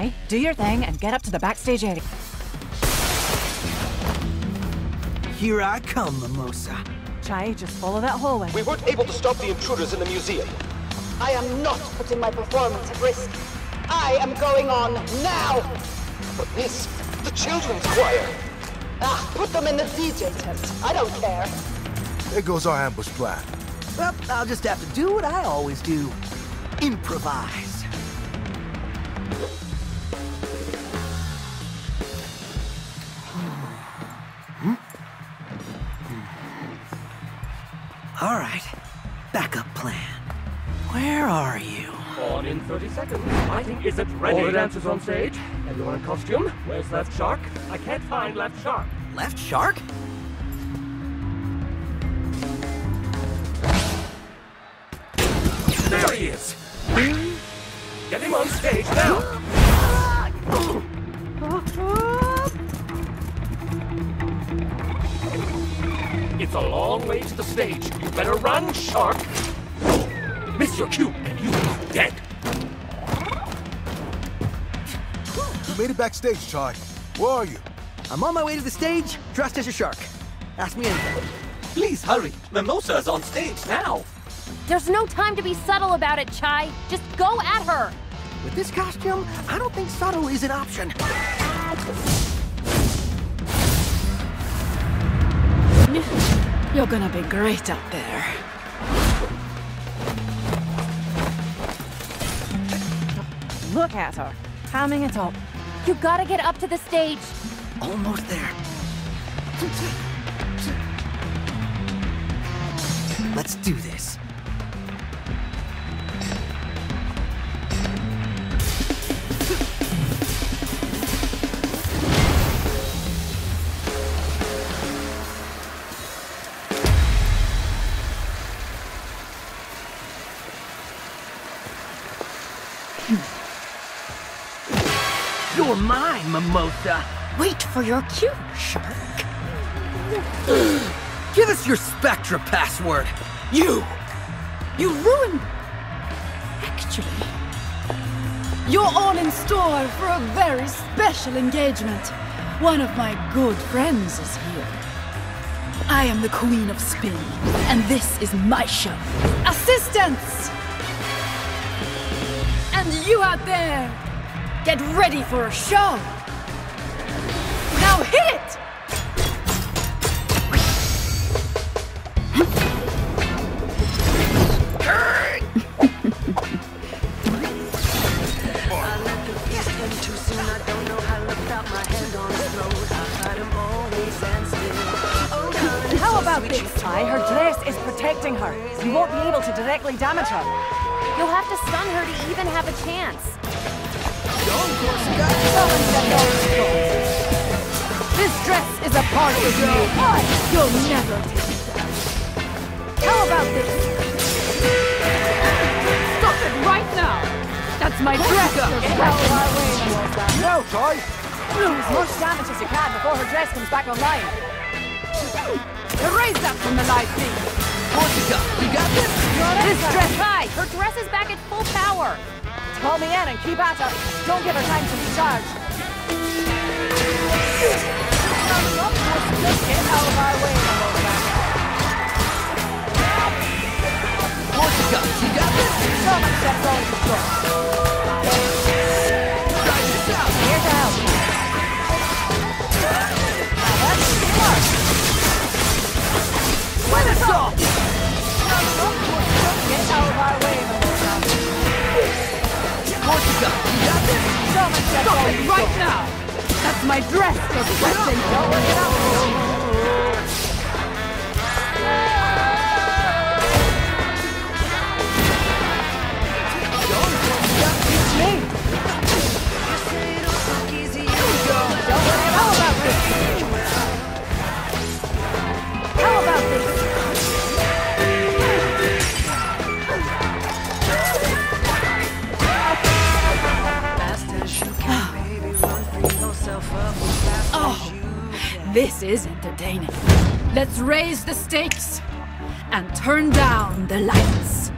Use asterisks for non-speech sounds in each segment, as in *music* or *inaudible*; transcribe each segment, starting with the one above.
Chai, do your thing and get up to the backstage area. Here I come, Mimosa. Chai, just follow that hallway. We weren't able to stop the intruders in the museum. I am not putting my performance at risk. I am going on now! But miss, the children's choir. Ah, put them in the DJ tent. I don't care. There goes our ambush plan. Well, I'll just have to do what I always do. Improvise. Lighting isn't ready. All the dancers on stage. Everyone in costume. Where's left shark? I can't find left shark. Left shark? There he is. Get him on stage now. It's a long way to the stage. You better run, shark. Miss your cue, and you are dead. Made it backstage, Chai. Where are you? I'm on my way to the stage, dressed as a shark. Ask me anything. Please hurry. Mimosa's on stage now. There's no time to be subtle about it, Chai. Just go at her. With this costume, I don't think subtle is an option. *laughs* You're gonna be great up there. Look at her, hamming it up. You gotta get up to the stage. Almost there. Let's do this. Mimosa. Wait for your cue, shark. *gasps* Give us your Spectra password. You! You ruined. Actually, you're all in store for a very special engagement. One of my good friends is here. I am the Queen of Spin, and this is my show. Assistance! And you out there, get ready for a show. Protecting her. You won't be able to directly damage her. You'll have to stun her to even have a chance. Someone said no response. This dress is a part of you. You'll never take it down. How about this? Stop it right now! That's my dress! Get out of our way, Melissa. Now, Chai! Do as much damage as you can before her dress comes back online. Erase that from the live feed. Korsica, you got this? This dress Chai, her dress is back at full power. Call me in and keep at her. Don't give her time to recharge. My dress. for this is entertaining. Let's raise the stakes and turn down the lights.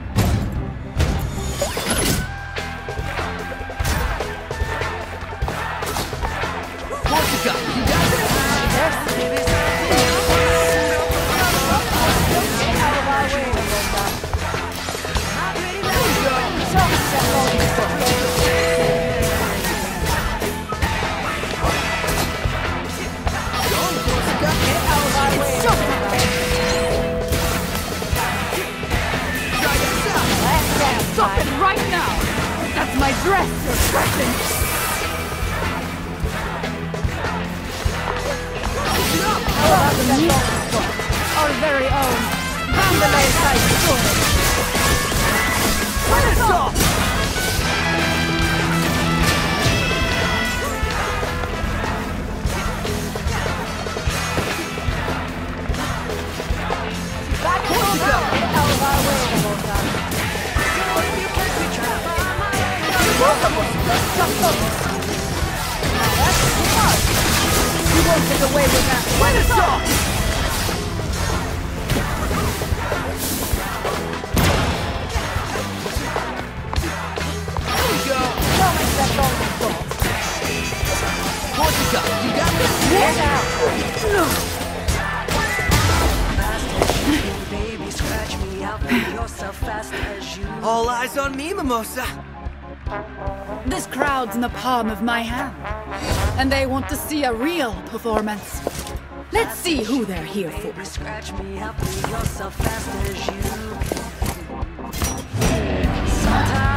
Won't get away with that. When it's off! Portica, you got this? Baby, scratch me out, be yourself fast as you. All eyes on me, Mimosa. This crowd's in the palm of my hand. And they want to see a real performance. Let's see who they're here for. Scratch me yourself fast as you. Sometimes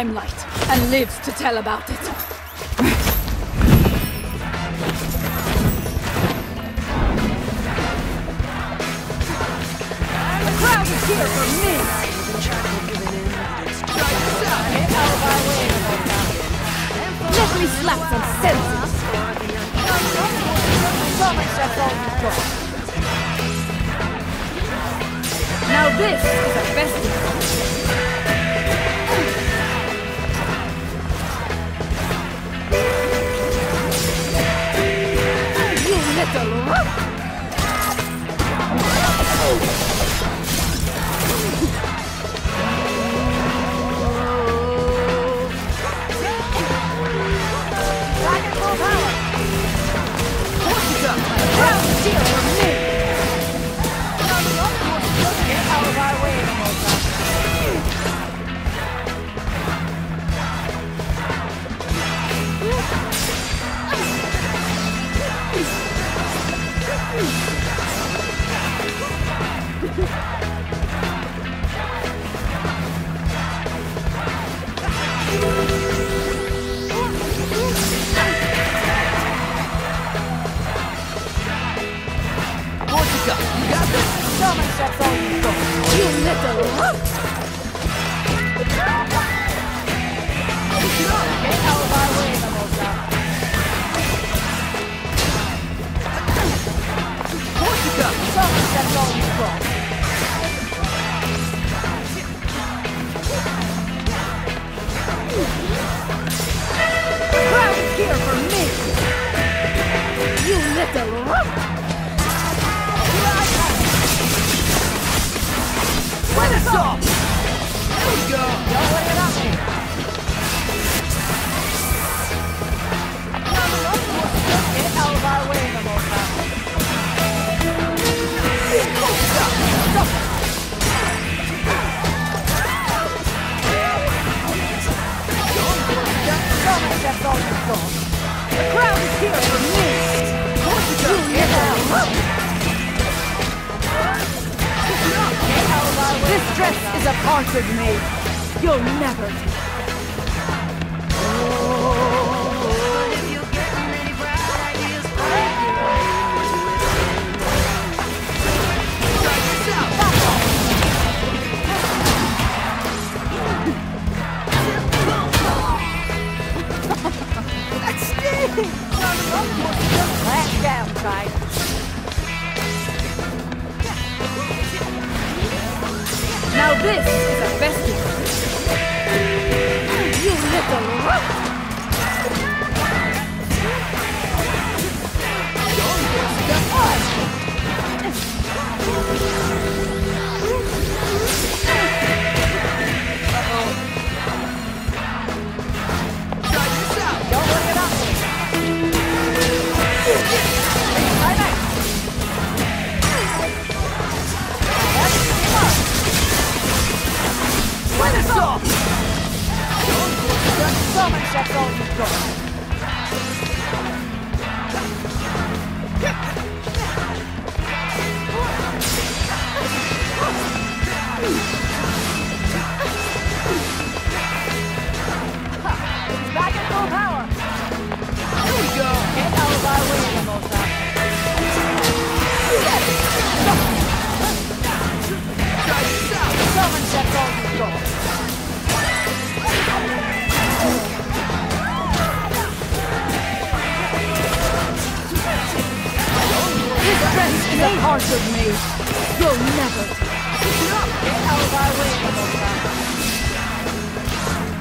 limelight and lives to tell about it. The crowd is here for me. Let me slap some senses. Now this is a festival. You little rook! Crowd is here for When it's off! There we go! This dress is a part of me. You'll never Now this is a festival. Oh, you little rock! Don't! Checks all you've got.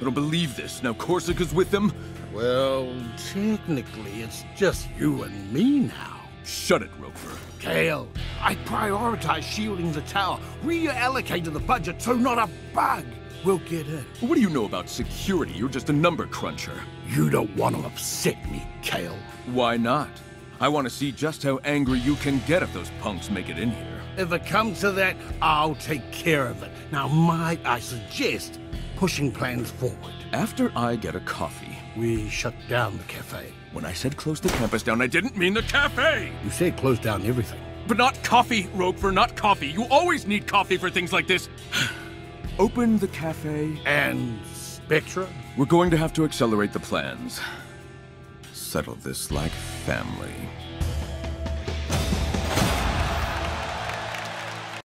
I don't believe this. Now Korsica's with them? Well, technically, it's just you and me now. Shut it, Roper. Kale, I prioritized shielding the tower, reallocated the budget so not a bug will get in. What do you know about security? You're just a number cruncher. You don't want to upset me, Kale. Why not? I want to see just how angry you can get if those punks make it in here. If it comes to that, I'll take care of it. Now, might I suggest pushing plans forward? After I get a coffee. We shut down the cafe. When I said close the campus down, I didn't mean the cafe! You said close down everything. But not coffee, Roper, not coffee. You always need coffee for things like this. *sighs* Open the cafe. And Spectra? We're going to have to accelerate the plans. Settle this like family.